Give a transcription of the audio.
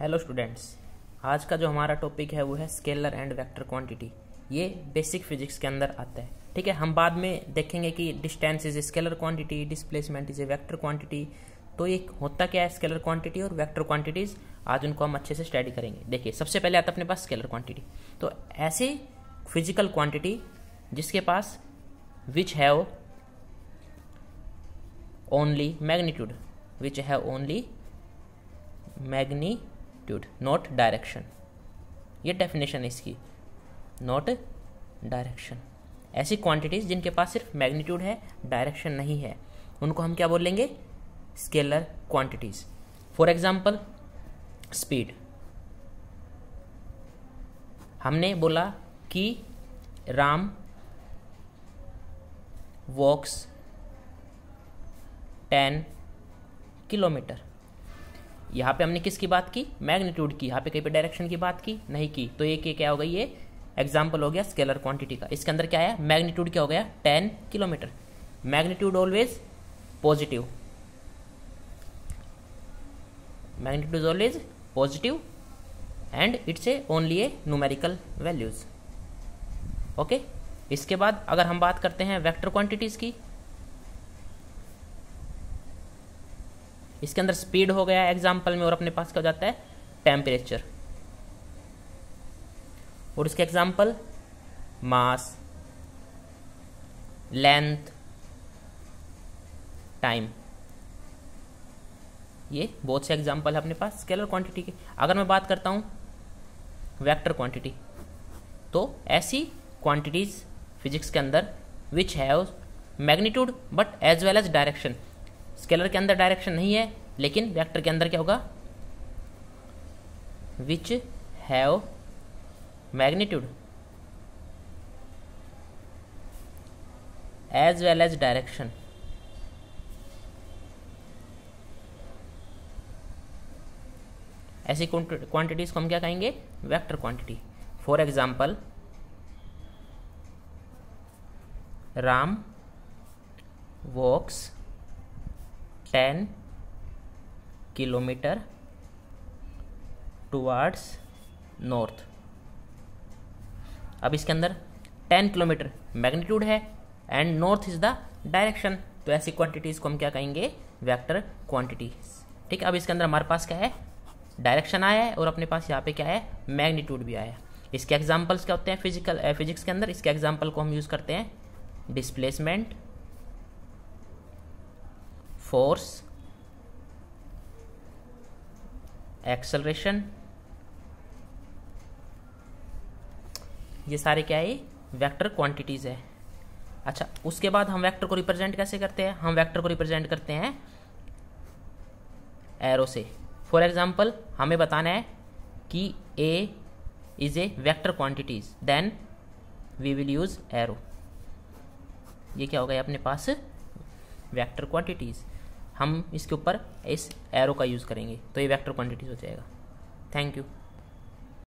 Hello students आज का जो हमारा टॉपिक है, वो है स्केलर एंड वेक्टर क्वांटिटी ये बेसिक फिजिक्स के अंदर आता है, ठीक है? हम बाद में देखेंगे कि distance is a scalar quantity displacement is a vector quantity तो ये होता क्या है स्केलर क्वांटिटी और वेक्टर क्वांटिटीज आज उनको हम अच्छे से स्टडी करेंगे। देखिए, सबसे पहले आता अपने पास स्केलर क्वांटिटी तो ऐसी फ़िज़िकल क्वांटिटी जिसके पास which have only magnitude which have only magnitude not direction ये डेफिनेशन है इसकी। नॉट डायरेक्शन ऐसी क्वांटिटीज जिनके पास सिर्फ़ मैग्नीट्यूड है डायरेक्शन नहीं है, उनको हम क्या बोलेंगे scalar quantities for example speed हमने बोला कि राम वॉक्स टेन किलोमीटर यहाँ पे हमने किसकी बात की? मैग्नीट्यूड की। यहाँ पे कहीं पे डायरेक्शन की बात की? नहीं की। तो ये क्या हो गई? ये एग्ज़ाम्पल हो गया स्केलर क्वांटिटी का। इसके अंदर क्या आया? मैग्नीट्यूड क्या हो गया? Ten kilometre magnitude always positive magnitude always positive and it's a only a numerical values okay इसके बाद अगर हम बात करते हैं वेक्टर क्वांटिटीज की इसके अंदर स्पीड हो गया एग्ज़ाम्पल में और अपने पास क्या हो जाता है? टेम्परेचर और इसके एग्ज़ाम्पल मास लेंथ टाइम ये बहुत से एग्ज़ाम्पल है अपने पास स्केलर क्वांटिटी के। अगर मैं बात करता हूँ वेक्टर क्वांटिटी तो ऐसी क्वांटिटीज फिजिक्स के अंदर which have magnitude but as well as direction scalar के अंदर डायरेक्शन नहीं है, लेकिन वेक्टर के अंदर क्या होगा? Which have magnitude as well as direction ऐसी क्वांटिटीज को हम क्या कहेंगे? Vector quantity for example Ram walks ten kilometre towards north अब इसके अंदर टेन किलोमीटर मैग्नीट्यूड है and north is the direction तो ऐसी क्वांटिटीज को हम क्या कहेंगे? वेक्टर क्वांटिटीज ठीक है अब इसके अंदर हमारे पास क्या है? डायरेक्शन आया है और अपने पास यहाँ पे क्या है? मैग्नीट्यूड भी आया है। इसके एग्जाम्पल्स क्या होते हैं? फ़िज़िकल फिजिक्स के अंदर इसके एग्ज़ाम्पल को हम यूज़ करते हैं। डिस्प्लेसमेंट फोर्स एक्सलरेशन ये सारे क्या है? वेक्टर क्वांटिटीज है। अच्छा उसके बाद हम वेक्टर को रिप्रेजेंट कैसे करते हैं? हम वेक्टर को रिप्रेजेंट करते हैं एरो से। फॉर एग्ज़ाम्पल हमें बताना है कि A is a vector quantities then we will use arrow ये क्या हो गया अपने पास? वेक्टर क्वांटिटीज हम इसके ऊपर इस एरो का यूज़ करेंगे तो ये वेक्टर क्वांटिटीज हो जाएगा। Thank you